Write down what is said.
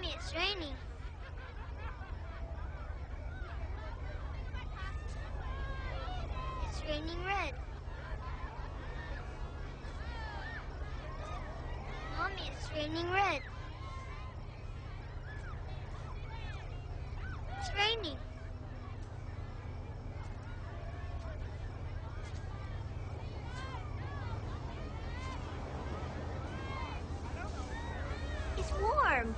Mommy, it's raining. It's raining red. Mommy, it's raining red. It's raining. It's warm.